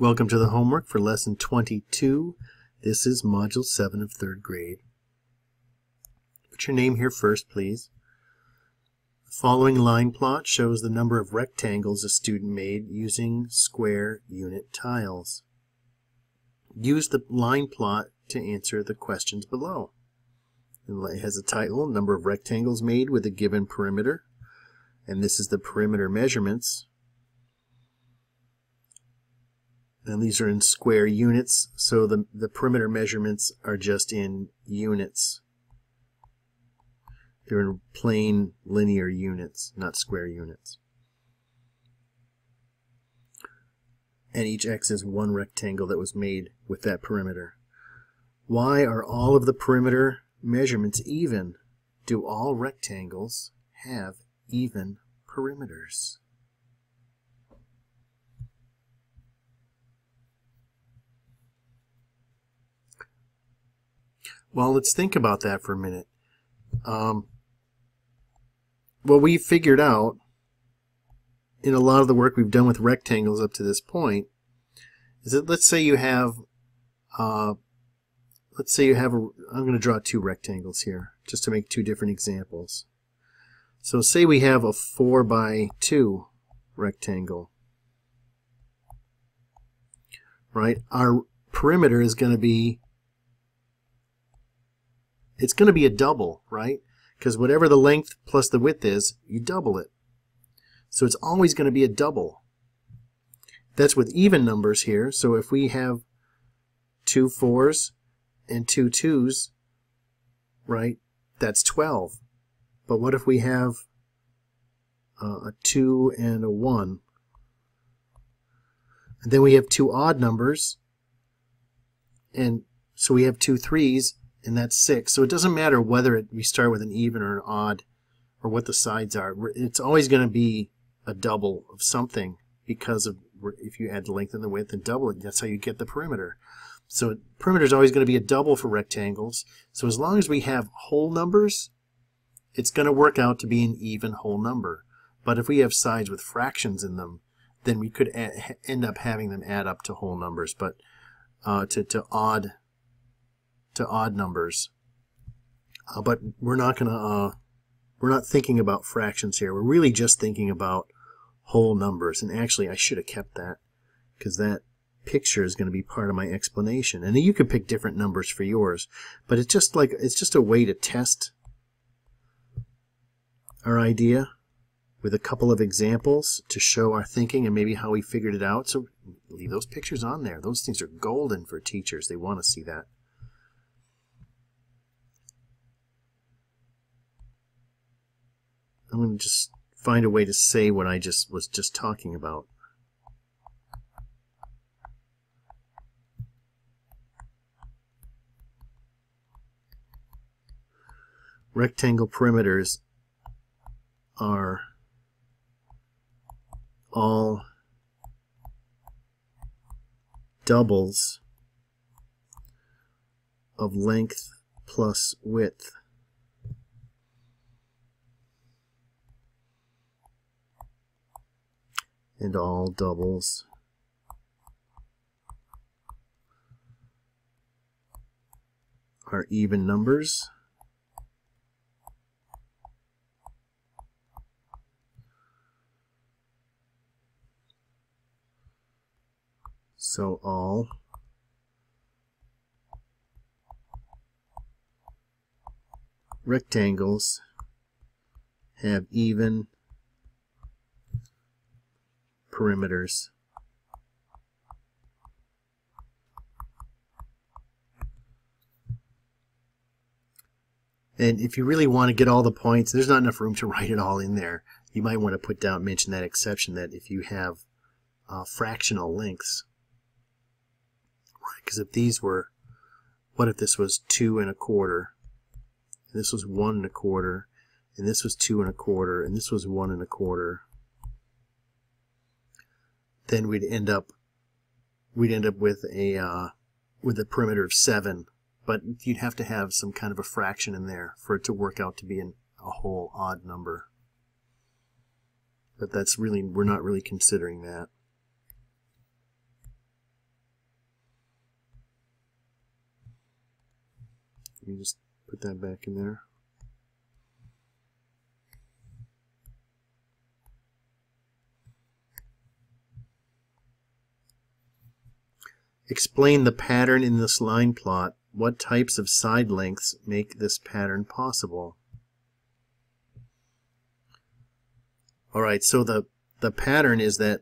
Welcome to the homework for lesson 22. This is module 7 of 3rd grade. Put your name here first, please. The following line plot shows the number of rectangles a student made using square unit tiles. Use the line plot to answer the questions below. It has a title, number of rectangles made with a given perimeter. And this is the perimeter measurements and these are in square units, so the, the perimeter measurements are just in units. They're in plain linear units, not square units. And each x is one rectangle that was made with that perimeter. Why are all of the perimeter measurements even? Do all rectangles have even perimeters? Well, let's think about that for a minute. Um, what we figured out in a lot of the work we've done with rectangles up to this point is that let's say you have, uh, let's say you have, a, I'm going to draw two rectangles here just to make two different examples. So say we have a 4 by 2 rectangle. Right? Our perimeter is going to be it's going to be a double, right? Because whatever the length plus the width is, you double it. So it's always going to be a double. That's with even numbers here. So if we have two fours and two twos, right, that's 12. But what if we have uh, a 2 and a 1? And then we have two odd numbers, and so we have two threes, and that's 6. So it doesn't matter whether it, we start with an even or an odd or what the sides are. It's always going to be a double of something because of if you add the length and the width and double it, that's how you get the perimeter. So perimeter is always going to be a double for rectangles. So as long as we have whole numbers, it's going to work out to be an even whole number. But if we have sides with fractions in them, then we could end up having them add up to whole numbers, but uh, to, to odd to odd numbers. Uh, but we're not going to, uh, we're not thinking about fractions here. We're really just thinking about whole numbers. And actually, I should have kept that because that picture is going to be part of my explanation. And you can pick different numbers for yours, but it's just like, it's just a way to test our idea with a couple of examples to show our thinking and maybe how we figured it out. So leave those pictures on there. Those things are golden for teachers. They want to see that. I'm going to just find a way to say what I just was just talking about. Rectangle perimeters are all doubles of length plus width. And all doubles. are even numbers. So all rectangles have even perimeters. And if you really want to get all the points, there's not enough room to write it all in there. You might want to put down, mention that exception that if you have uh, fractional lengths, right? Because if these were, what if this was two and a quarter, and this was one and a quarter, and this was two and a quarter, and this was one and a quarter, then we'd end up we'd end up with a uh, with a perimeter of seven, but you'd have to have some kind of a fraction in there for it to work out to be an, a whole odd number. But that's really we're not really considering that. Let me just put that back in there. Explain the pattern in this line plot. What types of side lengths make this pattern possible? Alright, so the, the pattern is that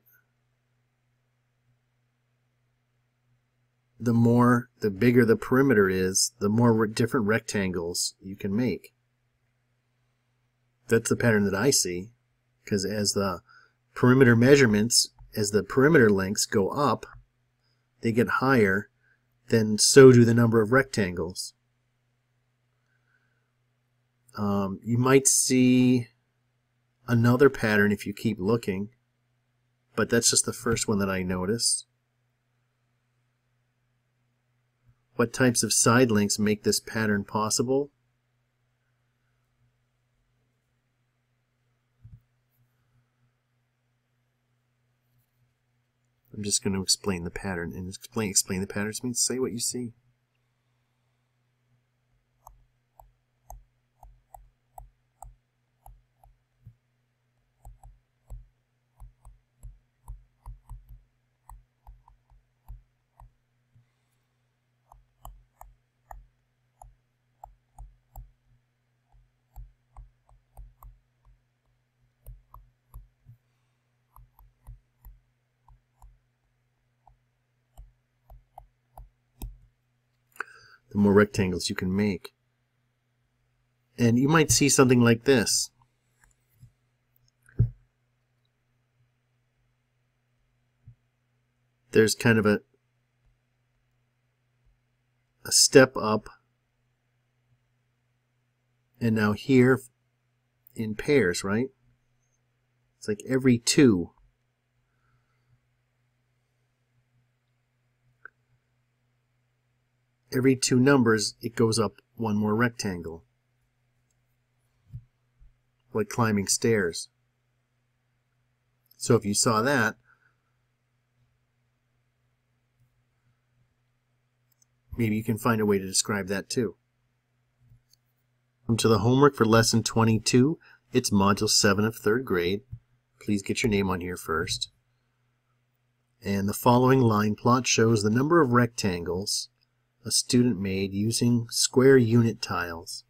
the more, the bigger the perimeter is, the more different rectangles you can make. That's the pattern that I see, because as the perimeter measurements, as the perimeter lengths go up, they get higher, then so do the number of rectangles. Um, you might see another pattern if you keep looking, but that's just the first one that I noticed. What types of side lengths make this pattern possible? I'm just going to explain the pattern. And explain explain the pattern means say what you see. The more rectangles you can make. And you might see something like this. There's kind of a a step up and now here in pairs, right? It's like every two every two numbers, it goes up one more rectangle. Like climbing stairs. So if you saw that, maybe you can find a way to describe that too. Come to the homework for lesson 22. It's module 7 of 3rd grade. Please get your name on here first. And the following line plot shows the number of rectangles a student made using square unit tiles.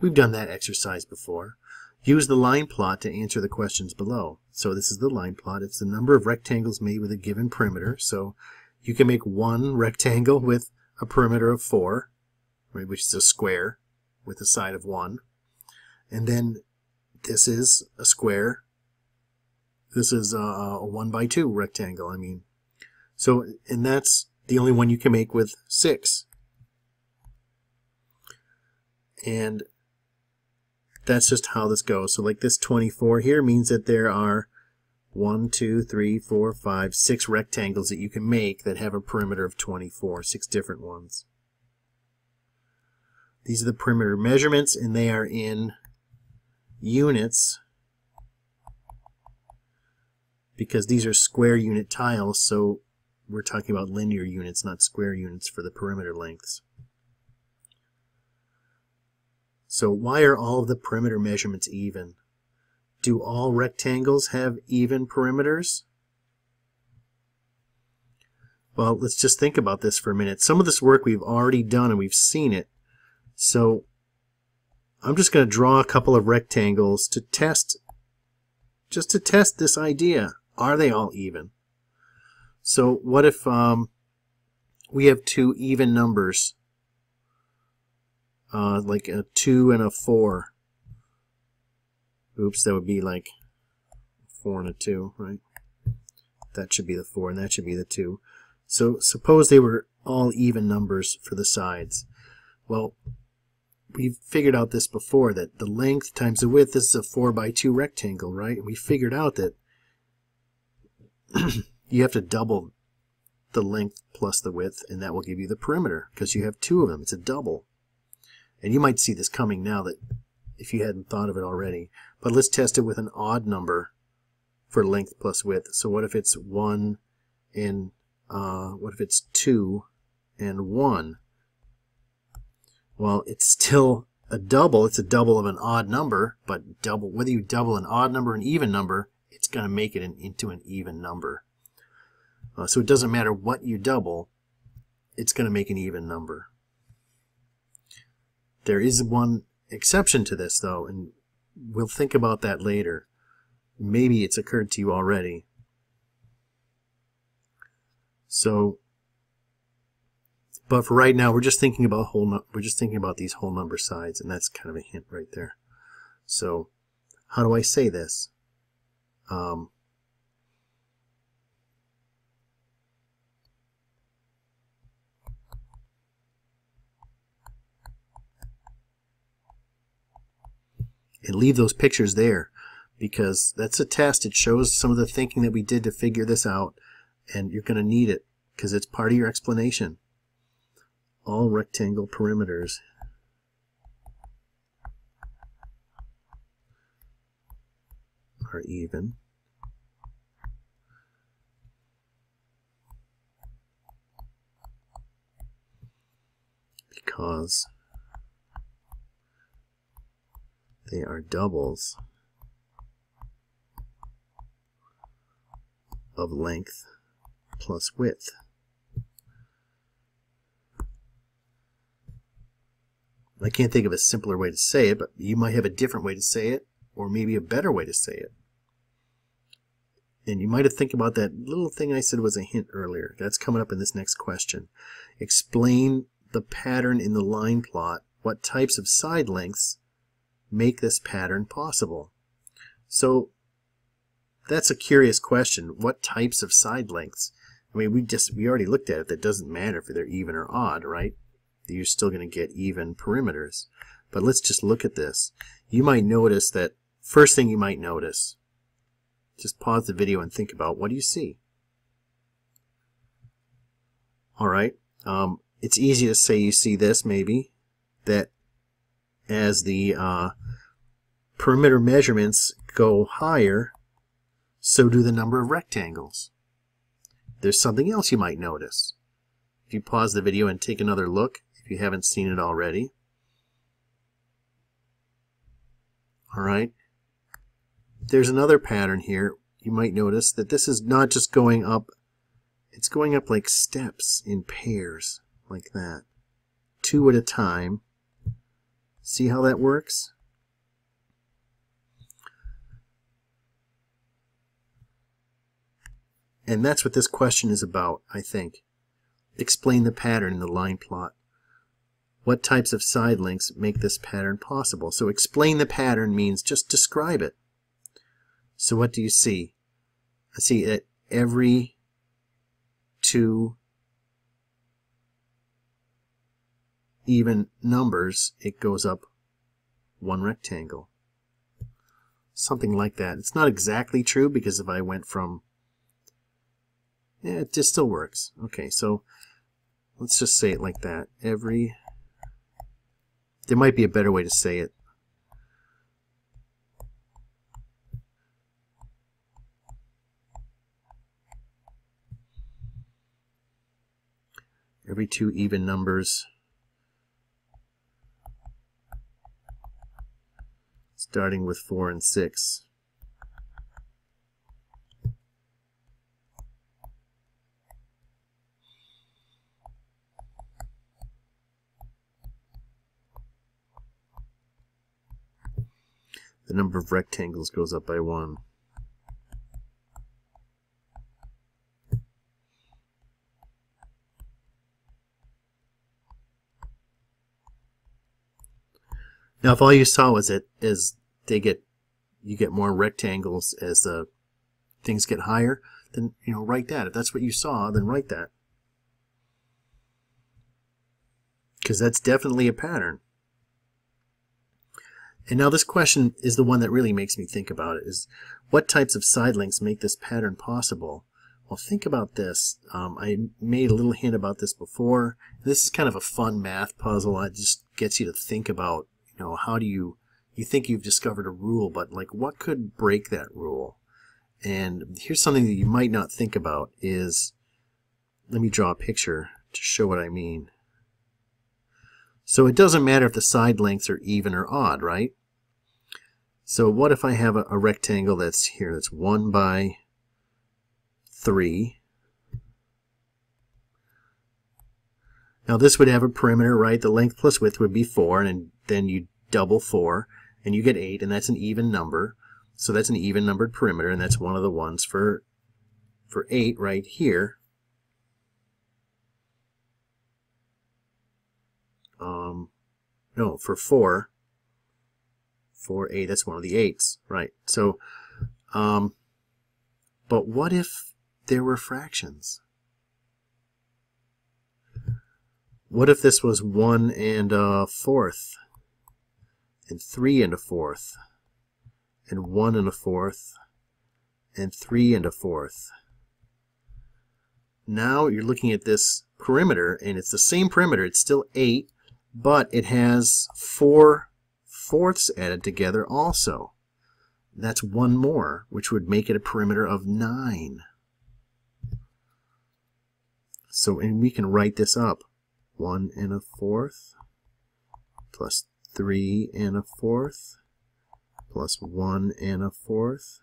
We've done that exercise before. Use the line plot to answer the questions below. So this is the line plot. It's the number of rectangles made with a given perimeter. So you can make one rectangle with a perimeter of 4, right, which is a square with a side of 1. And then this is a square. This is a, a 1 by 2 rectangle, I mean. So, and that's the only one you can make with 6. And that's just how this goes. So like this 24 here means that there are one, two, three, four, five, six rectangles that you can make that have a perimeter of 24, six different ones. These are the perimeter measurements and they are in units because these are square unit tiles so we're talking about linear units, not square units for the perimeter lengths. So why are all of the perimeter measurements even? Do all rectangles have even perimeters? Well, let's just think about this for a minute. Some of this work we've already done and we've seen it. So I'm just going to draw a couple of rectangles to test, just to test this idea. Are they all even? So what if um, we have two even numbers, uh, like a 2 and a 4? Oops, that would be like 4 and a 2, right? That should be the 4 and that should be the 2. So suppose they were all even numbers for the sides. Well, we've figured out this before, that the length times the width, this is a 4 by 2 rectangle, right? And we figured out that you have to double the length plus the width, and that will give you the perimeter, because you have two of them. It's a double. And you might see this coming now that if you hadn't thought of it already. But let's test it with an odd number for length plus width. So what if it's 1 and uh, what if it's 2 and 1? Well, it's still a double. It's a double of an odd number, but double whether you double an odd number an even number, it's going to make it an, into an even number. Uh, so it doesn't matter what you double, it's going to make an even number. There is one exception to this, though, and we'll think about that later. Maybe it's occurred to you already. So, but for right now, we're just thinking about whole. we're just thinking about these whole number sides, and that's kind of a hint right there. So, how do I say this? Um, and leave those pictures there because that's a test. It shows some of the thinking that we did to figure this out, and you're going to need it because it's part of your explanation. All rectangle perimeters. are even. Because they are doubles of length plus width. I can't think of a simpler way to say it, but you might have a different way to say it, or maybe a better way to say it. And you might have think about that little thing I said was a hint earlier. That's coming up in this next question. Explain the pattern in the line plot. What types of side lengths make this pattern possible? So that's a curious question. What types of side lengths? I mean, we just we already looked at it. That doesn't matter if they're even or odd, right? You're still going to get even perimeters. But let's just look at this. You might notice that first thing you might notice, just pause the video and think about what do you see? All right. Um, it's easy to say you see this maybe that as the uh, perimeter measurements go higher, so do the number of rectangles. There's something else you might notice. If you pause the video and take another look, if you haven't seen it already. All right. There's another pattern here. You might notice that this is not just going up, it's going up like steps in pairs, like that. Two at a time. See how that works? And that's what this question is about, I think. Explain the pattern in the line plot. What types of side lengths make this pattern possible? So explain the pattern means just describe it. So what do you see? I see that every two even numbers, it goes up one rectangle. Something like that. It's not exactly true because if I went from yeah, it just still works. Okay, so let's just say it like that. Every there might be a better way to say it. Every two even numbers starting with 4 and 6 the number of rectangles goes up by one. Now, if all you saw was it is they get you get more rectangles as the things get higher, then you know write that. If that's what you saw, then write that because that's definitely a pattern. And now this question is the one that really makes me think about it, is what types of side lengths make this pattern possible? Well, think about this. Um, I made a little hint about this before. This is kind of a fun math puzzle. It just gets you to think about, you know, how do you, you think you've discovered a rule, but like what could break that rule? And here's something that you might not think about is, let me draw a picture to show what I mean. So it doesn't matter if the side lengths are even or odd, right? So what if I have a, a rectangle that's here, that's 1 by 3. Now this would have a perimeter, right? The length plus width would be 4, and then you double 4, and you get 8, and that's an even number. So that's an even numbered perimeter, and that's one of the ones for, for 8 right here. Um, no, for 4. 4, 8, that's one of the 8s, right. So, um, but what if there were fractions? What if this was 1 and a fourth, and 3 and a fourth, and 1 and a fourth, and 3 and a fourth? Now you're looking at this perimeter, and it's the same perimeter. It's still 8, but it has 4 fourths added together also. That's one more, which would make it a perimeter of 9. So, and we can write this up. 1 and a fourth plus 3 and a fourth plus 1 and a fourth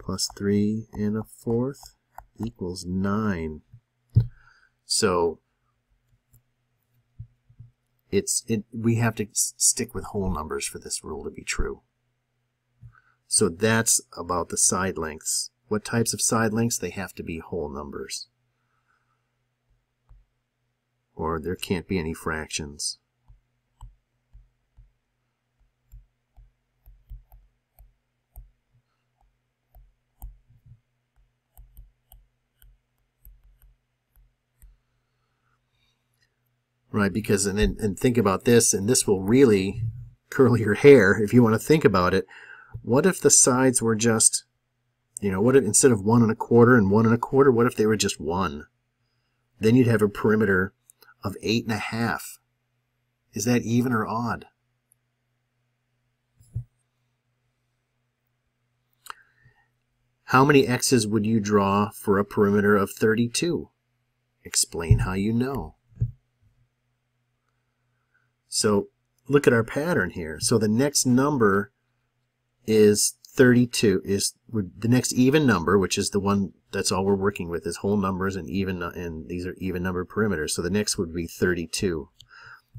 plus 3 and a fourth equals 9. So it's it we have to stick with whole numbers for this rule to be true. So that's about the side lengths. What types of side lengths? They have to be whole numbers or there can't be any fractions. Right, because and and think about this, and this will really curl your hair if you want to think about it. What if the sides were just, you know, what if instead of one and a quarter and one and a quarter, what if they were just one? Then you'd have a perimeter of eight and a half. Is that even or odd? How many x's would you draw for a perimeter of 32? Explain how you know. So look at our pattern here. So the next number is 32 is the next even number, which is the one that's all we're working with is whole numbers and even and these are even number perimeters. So the next would be 32.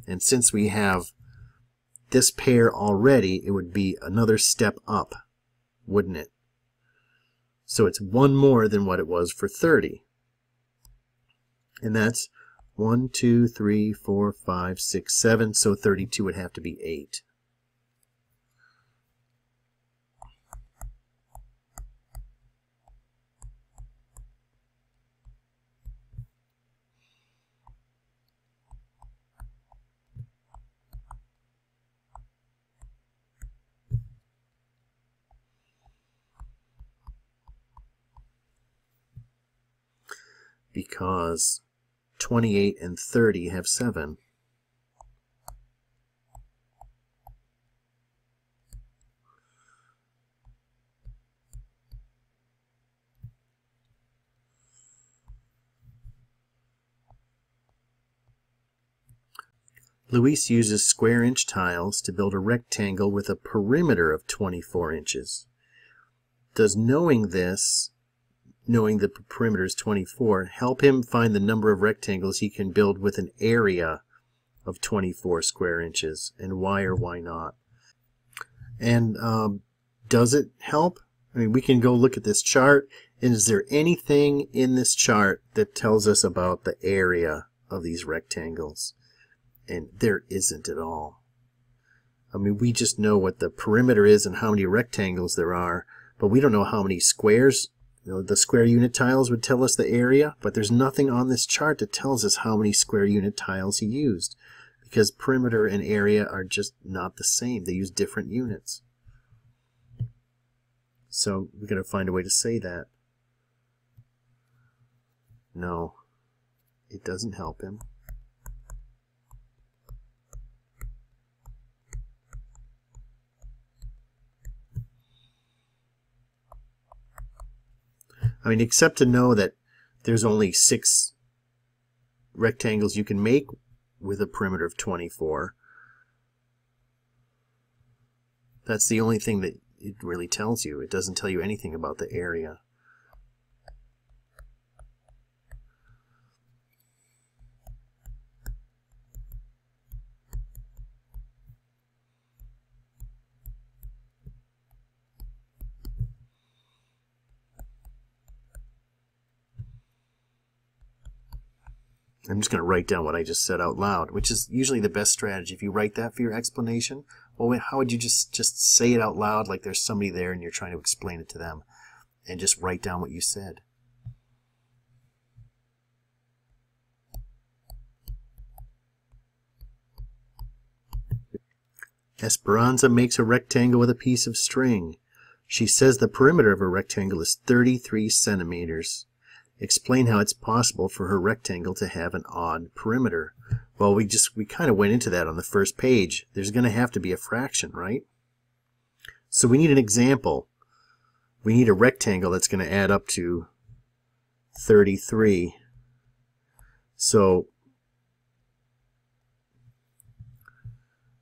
And since we have this pair already, it would be another step up, wouldn't it? So it's one more than what it was for 30. And that's 1, 2, 3, 4, 5, 6, 7. So 32 would have to be 8. because 28 and 30 have 7. Luis uses square inch tiles to build a rectangle with a perimeter of 24 inches. Does knowing this knowing the perimeter is 24, help him find the number of rectangles he can build with an area of 24 square inches, and why or why not. And um, does it help? I mean, we can go look at this chart, and is there anything in this chart that tells us about the area of these rectangles? And there isn't at all. I mean, we just know what the perimeter is and how many rectangles there are, but we don't know how many squares you know, the square unit tiles would tell us the area, but there's nothing on this chart that tells us how many square unit tiles he used because perimeter and area are just not the same. They use different units. So we're going to find a way to say that. No, it doesn't help him. I mean, except to know that there's only six rectangles you can make with a perimeter of 24. That's the only thing that it really tells you. It doesn't tell you anything about the area. I'm just going to write down what I just said out loud, which is usually the best strategy. If you write that for your explanation, well, how would you just, just say it out loud like there's somebody there and you're trying to explain it to them and just write down what you said? Esperanza makes a rectangle with a piece of string. She says the perimeter of a rectangle is 33 centimeters. Explain how it's possible for her rectangle to have an odd perimeter. Well, we just we kind of went into that on the first page. There's going to have to be a fraction, right? So we need an example. We need a rectangle that's going to add up to 33. So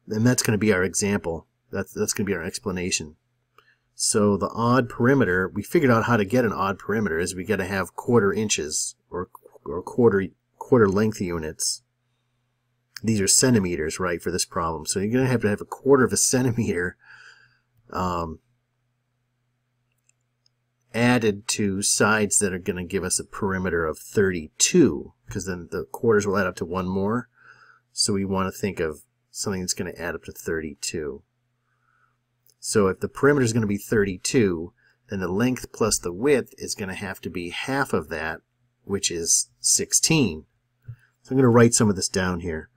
and that's going to be our example. That's that's going to be our explanation. So the odd perimeter, we figured out how to get an odd perimeter is we got to have quarter inches or, or quarter quarter length units. These are centimeters, right, for this problem. So you're going to have to have a quarter of a centimeter um, added to sides that are going to give us a perimeter of 32, because then the quarters will add up to one more. So we want to think of something that's going to add up to 32. So if the perimeter is going to be 32, then the length plus the width is going to have to be half of that, which is 16. So I'm going to write some of this down here.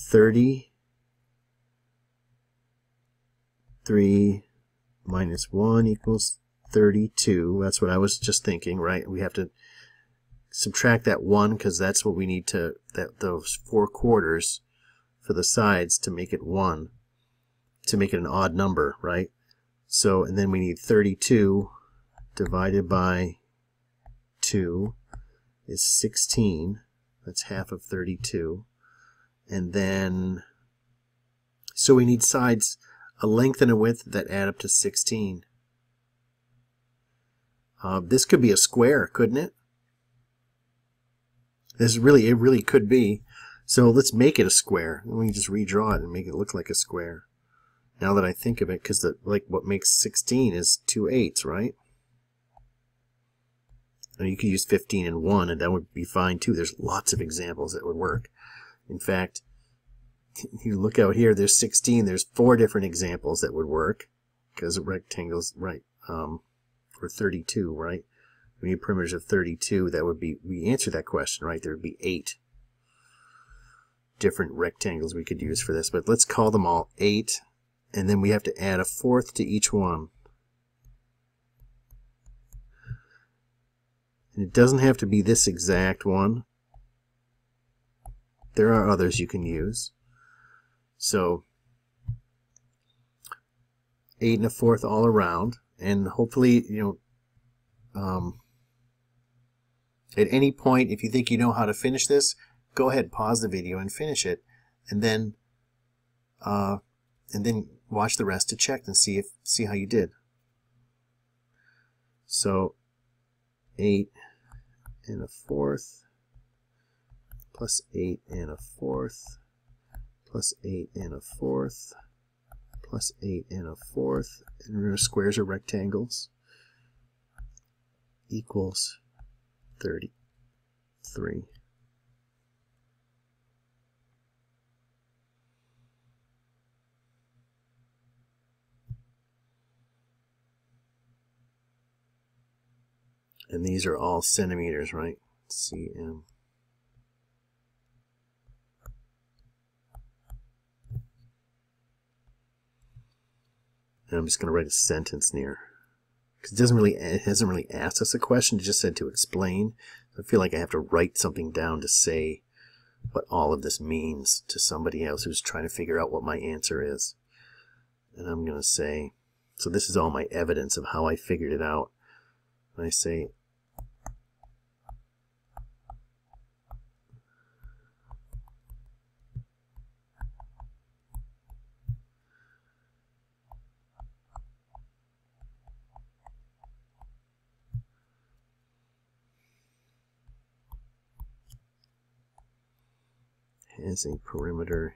33 minus 1 equals 32. That's what I was just thinking, right? We have to subtract that 1 because that's what we need to, that those four quarters for the sides to make it 1 to make it an odd number, right? So, and then we need 32 divided by 2 is 16. That's half of 32. And then, so we need sides, a length and a width that add up to 16. Uh, this could be a square, couldn't it? This really, it really could be. So let's make it a square. Let me just redraw it and make it look like a square. Now that I think of it, because like what makes 16 is two eighths, right? And you could use 15 and 1, and that would be fine too. There's lots of examples that would work. In fact, you look out here, there's 16. There's four different examples that would work, because rectangles, right, um, or 32, right? We need perimeters of 32. That would be, we answer that question, right? There would be eight different rectangles we could use for this, but let's call them all 8 and then we have to add a fourth to each one. And it doesn't have to be this exact one. There are others you can use. So 8 and a fourth all around. And hopefully, you know, um, at any point, if you think you know how to finish this, go ahead, pause the video and finish it. And then, uh, and then watch the rest to check and see if see how you did. So 8 and a fourth plus 8 and a fourth plus 8 and a fourth plus 8 and a fourth and remember squares are rectangles equals 33. And these are all centimeters, right? cm. And I'm just going to write a sentence near. Because it doesn't really, it hasn't really asked us a question. It just said to explain. I feel like I have to write something down to say what all of this means to somebody else who's trying to figure out what my answer is. And I'm going to say, so this is all my evidence of how I figured it out. And I say as a perimeter